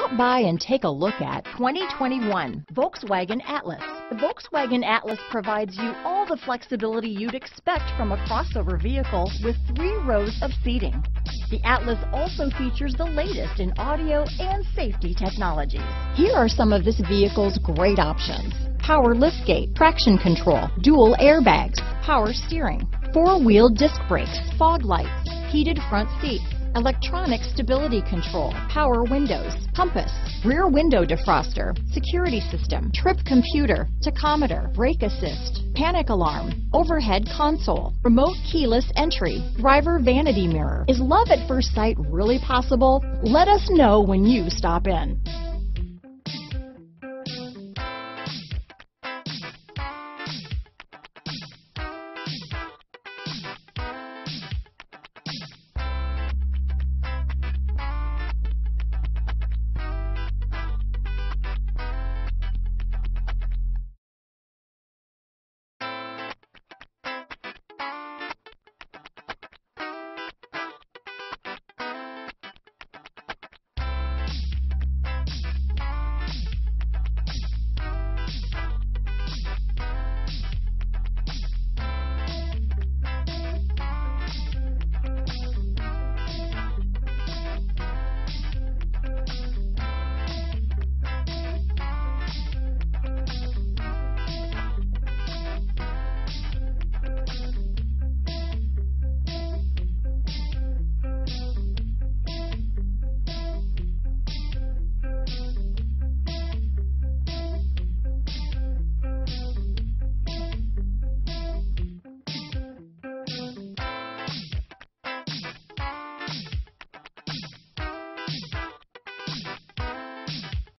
Stop by and take a look at 2021 Volkswagen Atlas. The Volkswagen Atlas provides you all the flexibility you'd expect from a crossover vehicle with three rows of seating. The Atlas also features the latest in audio and safety technologies. Here are some of this vehicle's great options. Power liftgate, traction control, dual airbags, power steering, four-wheel disc brakes, fog lights, heated front seats, electronic stability control, power windows, compass, rear window defroster, security system, trip computer, tachometer, brake assist, panic alarm, overhead console, remote keyless entry, driver vanity mirror. Is love at first sight really possible? Let us know when you stop in.